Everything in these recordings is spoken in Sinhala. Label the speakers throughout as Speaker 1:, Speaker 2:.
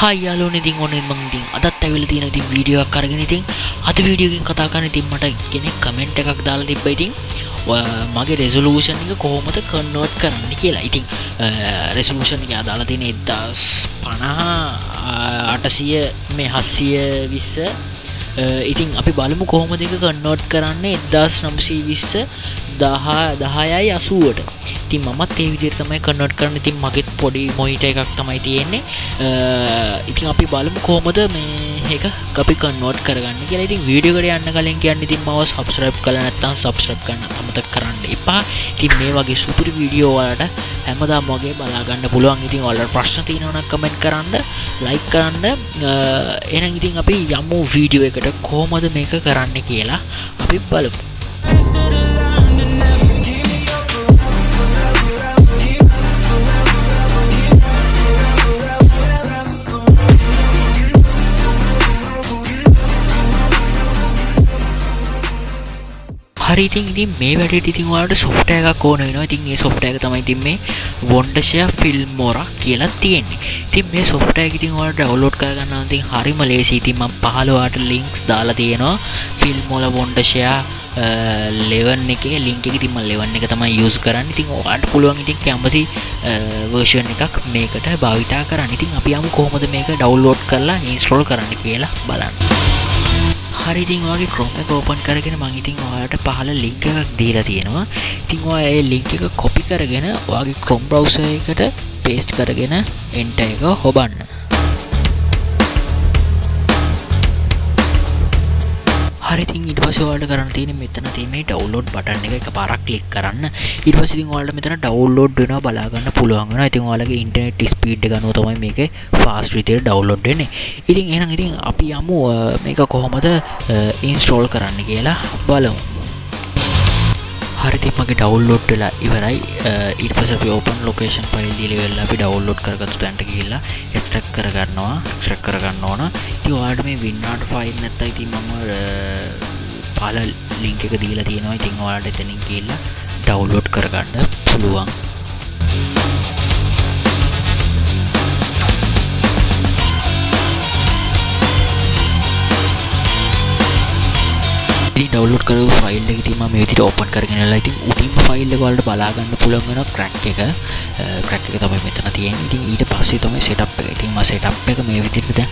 Speaker 1: හයියාලෝන ඉතින් ඔන්න මං ඉතින් අදත් ඇවිල්ලා තියෙන ඉතින් වීඩියෝ එකක් අරගෙන ඉතින් අද වීඩියෝ එකකින් කතා කරන්න ඉතින් මට කෙනෙක් කමෙන්ට් එකක් දාලා තිබ්බා ඉතින් මගේ රෙසලූෂන් එක කොහොමද කන්වර්ට් කරන්න කියලා ඉතින් රෙසලූෂන් එක අදාලා තියෙන එදදාස් පණහා අටසිය මේ හස්සිය විස්ස ඉතින් අපි බලමු කොහොම දෙක කන්නෝට් කරන්න එදදාස් නම්සී විස්ස දහා දහයයි අසුවට. ඉතින් මත් ඒ විදිර තමයි කන්නොට් කරන්න. ඉතින් මගෙත් පොඩි මොහිට එකක් තමයි තියෙන්නේ. ඉතින් අපි බලමු කෝමද මේ ඒක අපි කන්නෝට් කරගන්න කියලා. ඉතින් වීඩියෝකට යන්න කලින් කියන්න ඉතින් මව සබස්ක්‍රයිබ් කරලා නැත්නම් සබස්ක්‍රයිබ් කරන්න අමතක කරන්න එපා. ඉතින් මේ වගේ සුපිරි වීඩියෝ වලට හැමදාම වගේ බලාගන්න පුළුවන්. ඉතින් ඔයාලට ප්‍රශ්න තියෙනවා නම් කමෙන්ට් කරන්න ලයික් කරන්න. එහෙනම් ඉතින් අපි යමු වීඩියෝ එකට කොහොමද මේක කරන්න කියලා අපි බලමු. හරිඉතින් ඉතින් මේ වැඩට ඉතින් වාට සොෆ්ට එකක් ඕන වෙනවා. ඉතින් ඒ සොෆ්ට එක තමයි ඉතින් මේ වොන්ඩෂය ෆිල්ම් මෝර කියලා තියෙන්නේ. ඉතින් මේ සොෆ්ට එක ඉතින් වාට ඩවලෝඩ් කරගන්න ඉතින් හරිම ලේසි ඉතින් මම පහළවාට ලින්ක්ස් දාලා තියෙනවා. ෆිල්ම් මොල වොන්ඩෂයා ලෙවන් එක ලින්ක එක තිම ලෙවන් එක තමයි යස් කරන්න. ඉතින් ඔයාට පුළුවන් ඉතින් කැමති වර්ෂන් එකක් මේකට භාවිතා කරන්න. ඉතින් අපි යමු කොහොමද මේක ඩවල්ලෝඩ් කරලා ඉන්ස්ට්‍රෝල් කරන්න කියලා බලන්න. හරිටින් වගේ ක්‍රොම එක ඕපන් කරගෙන මංඉතින් ඔයාට පහල ලිංක එකක් දීලා තියෙනවා. ඉතිං ඔය ඒ ලිංක එක කොපි කරගෙන වගේ ක්‍රොම් බ්‍රව්ස එකට පේස්ට් කරගෙන එන්ට එක හොබන්න. හරිතින් ඉට පසවාට කරන්න තියෙන මෙතන තිීමේ ඩවලෝඩ් බටන්න එක. එක පරක් ලික් කරන්න ඉටපසිතින් වලට මෙතන ඩවලෝඩ් වෙන බලාගන්න පුළුවන්ගෙන ඉතින් වලගේ ඉන්ටනෙට් ස්පීඩ් ගනු තමයි මේක ෆාස් රිතේ ඩවලෝඩ් වෙන ඉතින් එන ඉතින් අපි යමු මේක කොහොමද ඉන්ස්ටෝල් කරන්න කියලා බලමු. හරිති මගේ ඩවල්ලෝඩ් වෙලා ඉවරයි. ඉට පස ඕපන් ලොකේෂන් පයිල් දිලි වෙල්ලා අපි ඩවල්ලෝඩ් කරගතු තැන්ට කියලා එක්ට්‍රක් කරගන්නවා ක්ෂක් කරගන්න ඕන. ති වාට මේ වින්නාට ෆයිල් නැත්ත ඉතින් මම පල ලිංක එක දීලා තියෙනවා. ඉතින් වාට එතනින් කියලා ඩවල්ලෝඩ් කරගන්න පුළුවන්. ඩවලෝඩ් කර ෆයිල් එක තිම මේ විදිහට ඕපන් කරගෙනලා ඉතින් උඩින්ම ෆයිල් එක වලට බලා ගන්න පුළුවන් වෙන ක්‍රැක් එක. ක්‍රැක් එක තමයි මෙතන තියෙන්නේ. ඉතින් ඊට පස්සේ තමයි සෙටප් එක. ඉතින් මම සෙටප් එක මේ විදිහට දැන්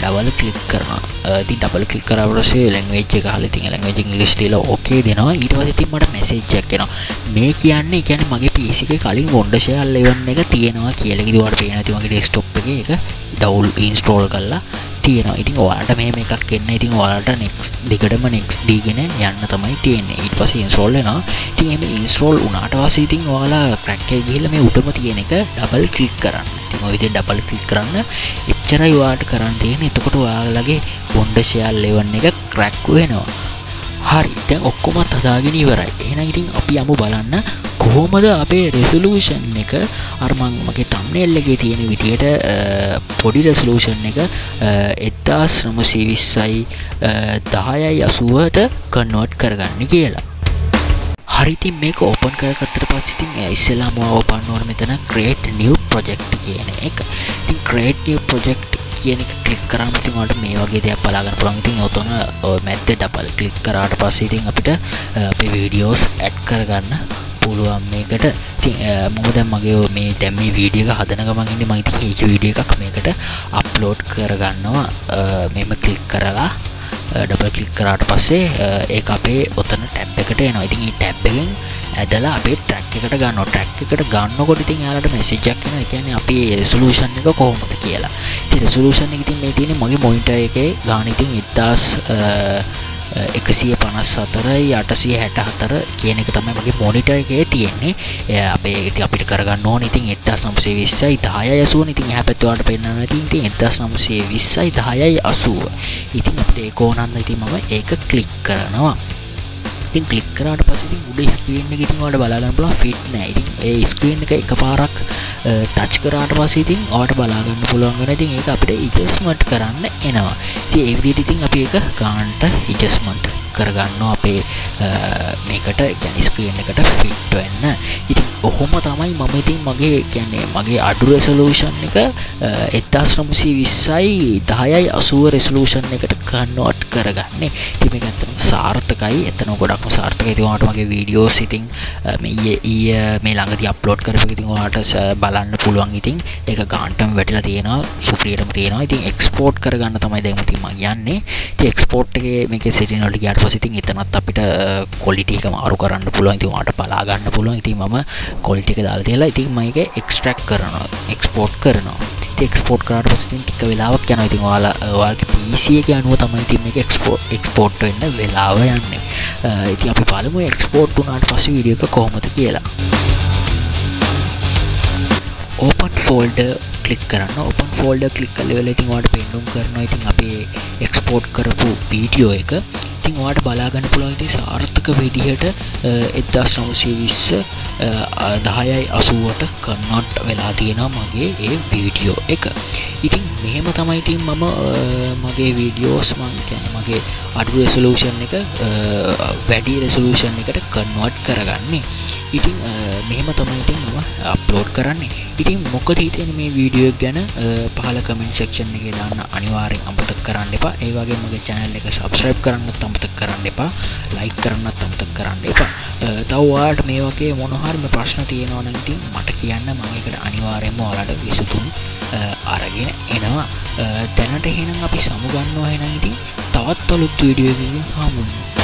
Speaker 1: ඩබල් ක්ලික් කරනවා. ඉතින් ඩබල් ක්ලික් කරා පස්සේ ලැන්ග්වේජ් එක අහලා ඉතින් ලැන්ග්වේජ් ඉංග්‍රීසි දීලා ඕකේ දෙනවා. ඊට පස්සේ ඉතින් මට මැසේජ් එකක් එනවා. මේ කියන්නේ කියන්නේ මගේ PC එකේ කලින් Wondershare 11 එක තියෙනවා කියලා. කිව්වට පේනවා ඉතින් මගේ ඩෙස්ක්ටොප් එකේ ඒක ඩවුල් ඉන්ස්ටෝල් කරලා. තියෙනවා. ඉතින් ඔයාට මෙහෙම එකක් එන්න. ඉතින් ඔයාලට නෙක්ස් දිගටම නෙක්ස් දීගෙන යන්න තමයි තියෙන්නේ. ඊට පස්සේ ඉන්ස්ටෝල් වෙනවා. ඉතින් එහෙම ඉන්ස්ටෝල් වුණාට පස්සේ ඉතින් ඔයාලා ක්‍රැක් එකේ ගිහිල්ලා මේ උඩම තියෙන එක ඩබල් ක්ලික් කරන්න. ඉතින් ඔය විදිහට ඩබල් ක්ලික් කරන්න. එච්චරයි ඔයාලට කරන්න තියෙන්නේ. එතකොට ඔයාලගේ බොන්ඩ් ෂෙයාර් 11 එක ක්‍රැක් වෙනවා. හරි දැන් ඔක්කොමත් හදාගෙන ඉවරයි. එහෙනම් ඉතින් අපි යමු බලන්න කොහොමද අපේ රෙසලූෂන් එක අර්මං මගේ තම්නෙල්ලගේ තියෙන විදියට පොඩි රෙසලූෂන් එක එත්තාස් නමසේ විස්සයි දහයයි අසුවට කන්නෝට් කරගන්න කියලා. හරිතින් මේක ඕපන් කරගත්තට පස්සිතින් ඉස්සලාම ඕපන් ඕන මෙතන ක්‍රේට් නිව් ප්‍රජෙක්් කියන එක. ඉතින් ක්‍රේට් නිව් ප්‍රජෙක්් කියන එක කලික් කරන්න ඉතින් වලට මේ වගේ දෙයක් බලාගන්න පුළුවන්. ඉතින් ඔතන මැද්ද ඩබල් ක්ලික් කරාට පස්සේ ඉතින් අපිට අපේ වීඩියෝස් ඇඩ් කරගන්න පුළුවන් මේකට. මොම දැන් මගේ මේ දැම් මේ වීඩියක හදන ගමන් ඉන්න මයිති ඒක වීඩිය එකක් මේකට අප්ලෝඩ් කරගන්නවා. මෙම කලික් කරලා ඩබල් කලික් කරාට පස්සේ ඒ අපේ ඔතන ටැබ් එකට එනවා. ඉතින් ටැබ්බෙන් ඇදලා අපේ ට්‍රක් එකට ගන්න ට්‍රක් එකට ගන්නකොට ඉතින් යාලට මෙසේජක් එනවා. කියන්නේ අපි රෙසලූෂන් එක කොහොමද කියලා. ඉතින් රෙසලූෂන් එක ඉතින් මේ තියෙන්නේ මගේ මොනිටර් එකේ ගාන ඉතින් 1000 එකසිය පනස් අතරයි අටසිය හැට හතර කියන එක තමයි මගේ මොනිට එකේ තියෙන්නේ. අපේ ඉති අපිට කරගන්න ඕන ඉතින් එත්දස් නම්සේ විස්සයි දාය යසුව ඉතින් හැපැත්වාට පෙන්න්න ඉතින් ඉතින් එදස් නම්සේ විස්සයි දායයි අසුව. ඉතින් අපට ඒකෝනන්න ඉතින් මම ඒක කලික් කරනවා. ඉතින් කලික් කරට පසිති උඩ ස්ක්‍රීන් ඉතින් වට බලාගන්න පුලා ෆිට් නෑ. ඉතින් ඒ ස්ක්‍රීන් එක එක පාරක් ටච් කරාට පසිතින් ඕට බලාගන්න පුළුවන්ගෙන ඉතින් ඒ අපිට ඉජස්මට් කරන්න එනවා. ති ඒවිදිට ඉතින් අපි එක ගාන්ට ඉජස්මට් කරගන්න අපේ මේකට ගැනි ස්ක්‍රීන් එකට ෆිට් වෙන්න. ඉතින් ඔහොම තමයි මම ඉතින් මගේ කියන්නේ මගේ අඩු රෙසලූෂන් එක එත්තාස් නම්සී විස්සයි දහයයි අසුව රෙසලූෂන් එකට කන්නෝට් කරගන්නේ. තිම ඇත්තම සාර්ථකයි. එතන ගොඩක්ම සාර්ථක තිවාට මගේ වීඩියෝ සිතින් ඊය මේ ළඟති අප්ලෝඩ් කරප ඉතින් වාට බලන්න පුළුවන් ඉතින්. එක ගාන්ටම් වැටිලා තියෙනවා. සුප්‍රියටම තියෙනවා. ඉතින් එක්ස්පෝට් කරගන්න තමයි දැමති ම යන්නේ. ති එක්ස්පෝට් එක මේක සිටිනොට ගයාට පසිතින් එතනත් අපිට කොලිටික මාරු කරන්න පුළුවන්. ඉතිවාට බලාගන්න පුළුවන්. ඉතින් ම කොලිටික දාලා තියලා ඉතින් මයික එක්ස්ට්‍රක් කරනවා. එක්ස්පෝට් කරනවා. එක්ස්පෝට් කරට පසිතින් ටික වෙලාවක් යන ඉතින් වාලා වාල්ගේ පිසිය එක අනුව තමයි තිම එක එක්ස්පෝ එක්ස්පෝට් වෙන්න වෙලාව යන්නේ. ඉති අපි පළමු එක්ස්පෝට් වනාට පස විඩියක කොහොමද කියලා. ඕපන් ෆෝල්ඩ කලික් කරන්න. ඔපන් ෆෝල්ඩ කලික් කල වෙල ඉතින් වාට පෙන්ඩුම් කරන ඉතින් අපේ එක්ස්පෝට් කරපු වීඩියෝ එක ඉතින් වාට බලාගන්න පුළුවන් ඉති සාර්ථක විදිහට එදදාස් නවසේ විස්ස දහයයි අසුවට කන්නොට් වෙලා තියෙනවා මගේ ඒ වීඩියෝ එක. ඉතින් මෙහෙම තමයිඉතින් මම මගේ වීඩියෝස් මං කියන මගේ අඩු රෙසලූෂන් එක වැඩි රෙසලූෂන් එකට කන්වට් කරගන්නේ. ඉතින් මෙහෙම තමයිඉතින් මම අප්ලෝඩ් කරන්නේ. ඉතින් මොකද හිතෙන මේ වීඩියෝ ගැන? පහල කමෙන්ට සෙක්ෂන් එක දාන්න අනිවාරෙන් අමතක් කරන්න එපා. ඒවගේ මගේ චැනල් එක සබස්ක්‍රයිබ් කරන්න අමතක් කරන්න එපා. ලයික් කරන්නත් අමතක් කරන්න එපා. තවවාට මේ වගේ මොනහරම ප්‍රශ්න තියෙනවන ඉතින් මට කියන්න මගේකට අනිවාරයෙන්ම ඔලට විසතුන් අරගෙන එනවා. දැනට හෙනම් අපි සමුගන්නවා හෙන ඉතින් තවත් අලුත් වීඩියෝකින් හමුුණ